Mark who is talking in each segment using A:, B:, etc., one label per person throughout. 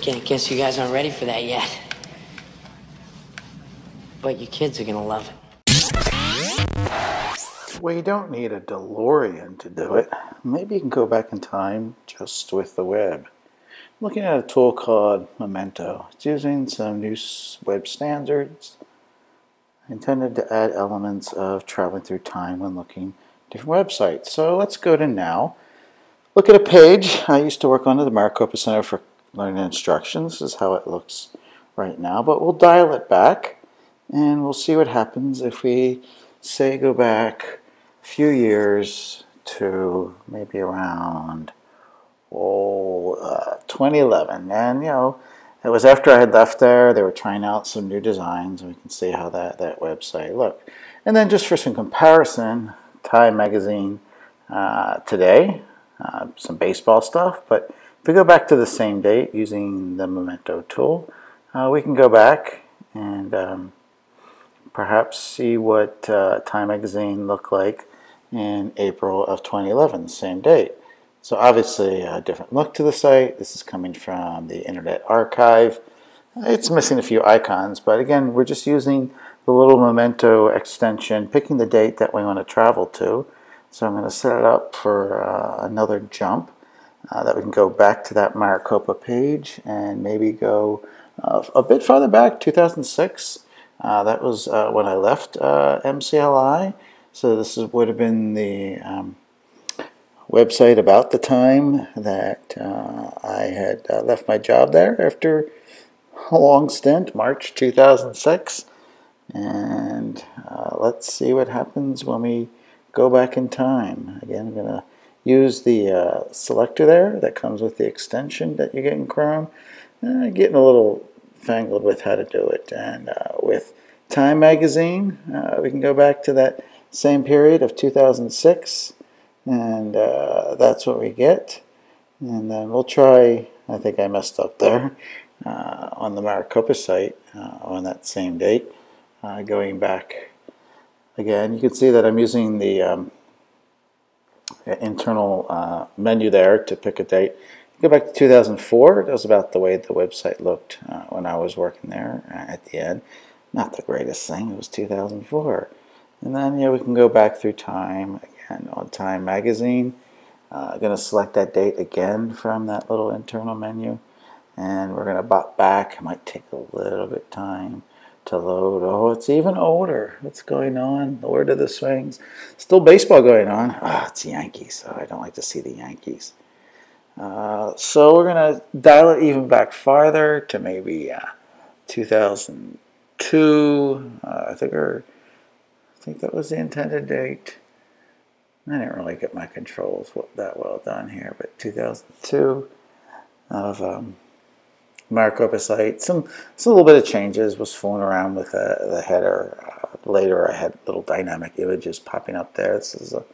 A: Can't guess you guys aren't ready for that yet. But your kids are gonna love it.
B: Well, you don't need a DeLorean to do it. Maybe you can go back in time just with the web. I'm looking at a tool called Memento. It's using some new web standards intended to add elements of traveling through time when looking different websites. So let's go to now. Look at a page. I used to work under the Maricopa Center for Learning Instructions. Is how it looks right now, but we'll dial it back and we'll see what happens if we say go back a few years to maybe around oh, uh, 2011 and you know it was after I had left there they were trying out some new designs and we can see how that that website looked and then just for some comparison Time magazine uh, today uh, some baseball stuff but if we go back to the same date using the memento tool uh, we can go back and um, perhaps see what uh, Time Magazine looked like in April of 2011, the same date. So obviously a different look to the site. This is coming from the Internet Archive. It's missing a few icons, but again, we're just using the little memento extension, picking the date that we want to travel to. So I'm going to set it up for uh, another jump uh, that we can go back to that Maricopa page and maybe go uh, a bit farther back, 2006. Uh, that was uh, when I left uh, MCLI. So this is, would have been the um, website about the time that uh, I had left my job there after a long stint, March 2006. And let's see what happens when we go back in time. Again, I'm going to use the selector there that comes with the extension that you get in Chrome. getting a little fangled with how to do it. And uh, with Time Magazine, uh, we can go back to that same period of 2006, and uh, that's what we get. And then we'll try, I think I messed up there, uh, on the Maricopa site uh, on that same date, uh, going back again. You can see that I'm using the um, internal menu there to pick a date. Go back to 2004. That was about the way the website looked uh, when I was working there uh, at the end. Not the greatest thing. It was 2004. And then yeah, we can go back through time again on Time Magazine. Uh, I'm going to select that date again from that little internal menu. And we're going to bop back. It might take a little bit time to load. Oh, it's even older. What's going on? Lord of the Swings. Still baseball going on. Ah, oh, it's Yankees. So I don't like to see the Yankees. Uh, so we're going to dial it even back farther to maybe uh, 2002. Uh, I think our, I think that was the intended date. I didn't really get my controls that well done here, but 2002 of um, Maricopa site. Some, some little bit of changes. Was fooling around with uh, the header. Uh, later, I had little dynamic images popping up there. This is a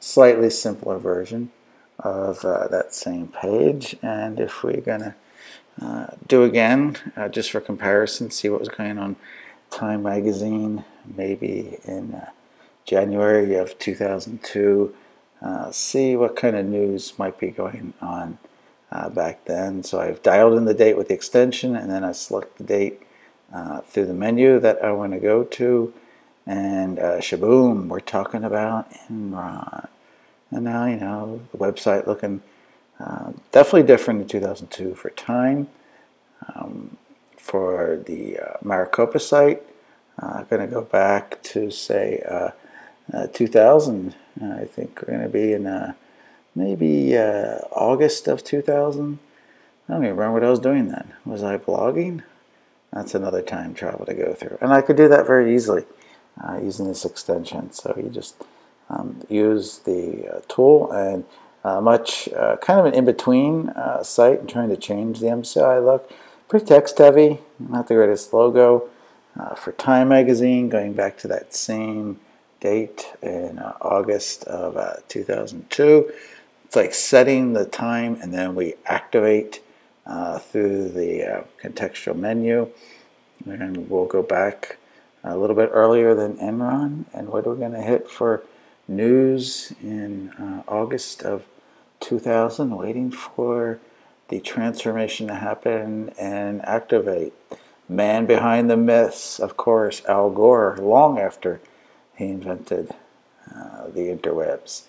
B: slightly simpler version of uh, that same page. And if we're to uh, do again, uh, just for comparison, see what was going on Time Magazine, maybe in uh, January of 2002, uh, see what kind of news might be going on uh, back then. So I've dialed in the date with the extension, and then I select the date through the menu that I want to go to, and shaboom, we're talking about Enron. And now, you know, the website looking uh, definitely different in 2002 for time. Um, for the uh, Maricopa site, uh, I'm going to go back to, say, uh, uh, 2000. I think we're going to be in uh, maybe August of 2000. I don't even remember what I was doing then. Was I blogging? That's another time travel to go through. And I could do that very easily using this extension. So you just um, use the uh, tool and uh, much uh, kind of an in-between uh, site and trying to change the MCLI look. Pretty text heavy, not the greatest logo. Uh, for Time Magazine, going back to that same date in uh, August of 2002. It's like setting the time and then we activate through the contextual menu. And we'll go back a little bit earlier than Enron. And what are we going to hit for news in uh, August of 2000, waiting for the transformation to happen and activate. Man behind the myths, of course, Al Gore, long after he invented uh, the interwebs.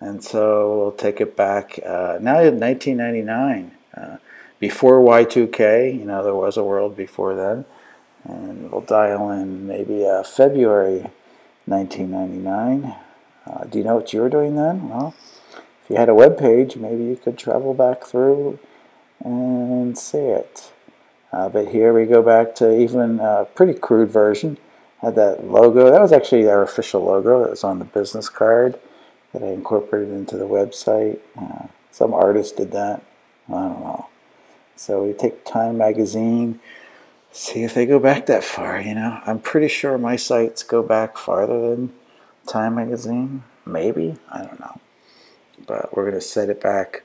B: And so we'll take it back uh, now in 1999, uh, before Y2K, you know, there was a world before then. And we'll dial in maybe uh, February 1999. Uh, do you know what you were doing then? Well, if you had a web page, maybe you could travel back through and see it. Uh, but here we go back to even a pretty crude version. Had that logo. That was actually our official logo. It was on the business card that I incorporated into the website. Uh, some artist did that. I don't know. So we take Time Magazine, see if they go back that far. You know, I'm pretty sure my sites go back farther than Time Magazine. Maybe I don't know, but we're gonna set it back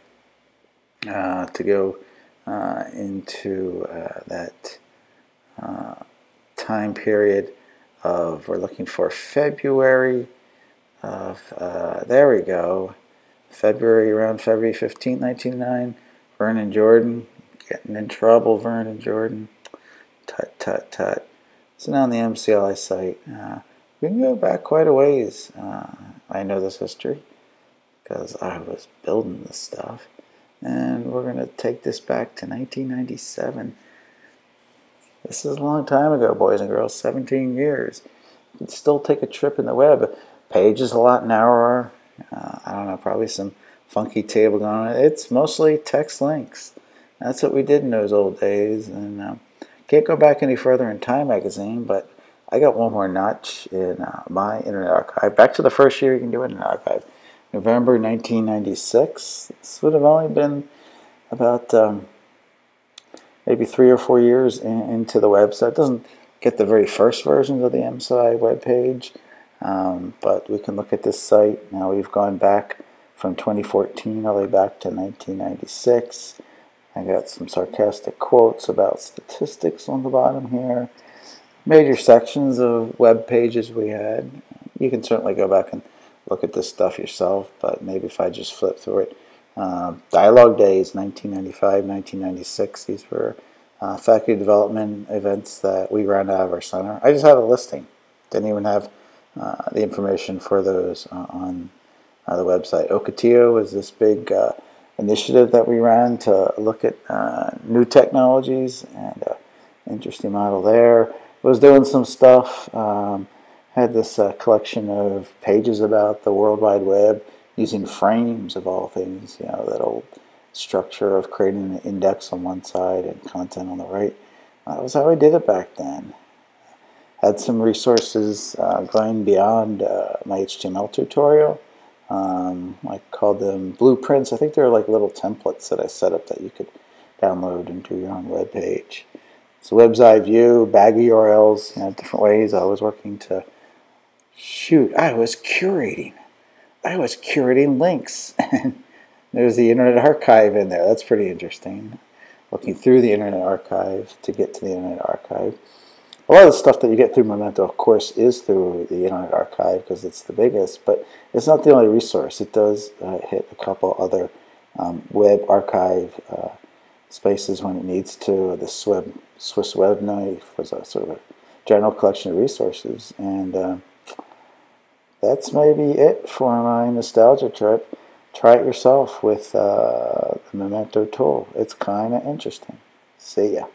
B: uh, to go uh, into uh, that uh, time period of we're looking for February of uh, there we go. February around February 15 1999 Vernon Jordan getting in trouble Vernon Jordan. Tut tut tut. So now on the MCLI site uh, we can go back quite a ways. Uh, I know this history because I was building this stuff. And we're going to take this back to 1997 this is a long time ago, boys and girls, 17 years. You can still take a trip in the web. Page is a lot narrower. Uh, I don't know, probably some funky table going on. It's mostly text links. That's what we did in those old days. And uh, can't go back any further in Time Magazine, but I got one more notch in uh, my Internet Archive. Back to the first year you can do in an archive. November 1996. This would have only been about um, maybe three or four years in, into the website. It doesn't get the very first versions of the MSI web page, um, but we can look at this site. Now we've gone back from 2014 all the way back to 1996. I got some sarcastic quotes about statistics on the bottom here. Major sections of web pages we had. You can certainly go back and look at this stuff yourself, but maybe if I just flip through it, uh, Dialogue Days, 1995, 1996. These were uh, faculty development events that we ran out of our center. I just had a listing. Didn't even have the information for those uh, on uh, the website. Ocotillo was this big uh, initiative that we ran to look at new technologies and interesting model there. Was doing some stuff. Um, had this collection of pages about the World Wide Web using frames of all things, you know, that old structure of creating an index on one side and content on the right. That was how I did it back then. Had some resources uh, going beyond uh, my HTML tutorial. Um, I called them blueprints. I think they're like little templates that I set up that you could download and do your own web page. So web's eye view, bag URLs, you know, different ways. I was working to shoot. I was curating I was curating links. There's the Internet Archive in there. That's pretty interesting. Looking through the Internet Archive to get to the Internet Archive. A lot of the stuff that you get through Memento, of course, is through the Internet Archive because it's the biggest, but it's not the only resource. It does uh, hit a couple other um, web archive uh, spaces when it needs to. The Swiss, Swiss Web Knife was a sort of a general collection of resources. And uh, that's maybe it for my nostalgia trip. Try it yourself with uh, the Memento tool. It's kind of interesting. See ya.